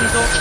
Diesel.